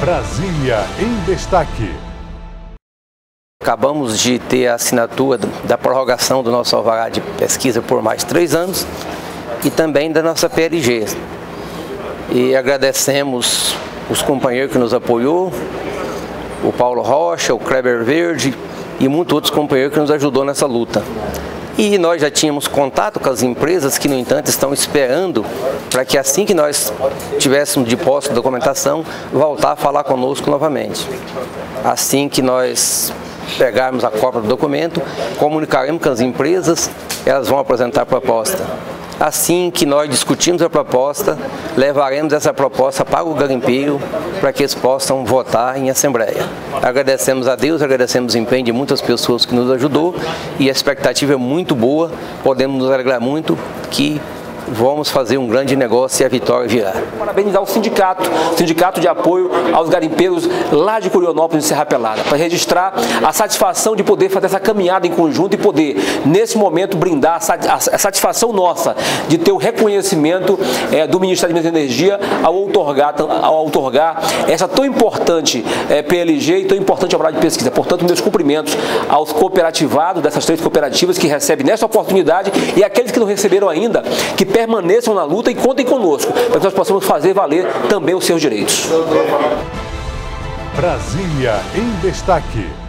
Brasília em destaque. Acabamos de ter a assinatura da prorrogação do nosso alvará de pesquisa por mais três anos e também da nossa PLG. E agradecemos os companheiros que nos apoiou, o Paulo Rocha, o Kleber Verde e muitos outros companheiros que nos ajudou nessa luta. E nós já tínhamos contato com as empresas que, no entanto, estão esperando para que assim que nós tivéssemos de posse de documentação, voltar a falar conosco novamente. Assim que nós pegarmos a cópia do documento, comunicaremos com as empresas, elas vão apresentar a proposta. Assim que nós discutimos a proposta, levaremos essa proposta para o garimpeiro para que eles possam votar em assembleia. Agradecemos a Deus, agradecemos o empenho de muitas pessoas que nos ajudou e a expectativa é muito boa, podemos nos alegrar muito que vamos fazer um grande negócio e a vitória virá. Parabenizar o sindicato, sindicato de apoio aos garimpeiros lá de Curionópolis e Serra Pelada, para registrar a satisfação de poder fazer essa caminhada em conjunto e poder, nesse momento, brindar a satisfação nossa de ter o reconhecimento é, do Ministério da Energia ao outorgar, ao outorgar essa tão importante é, PLG e tão importante obra de pesquisa. Portanto, meus cumprimentos aos cooperativados dessas três cooperativas que recebem nessa oportunidade e aqueles que não receberam ainda, que permaneçam na luta e contem conosco, para que nós possamos fazer valer também os seus direitos. Brasília em destaque.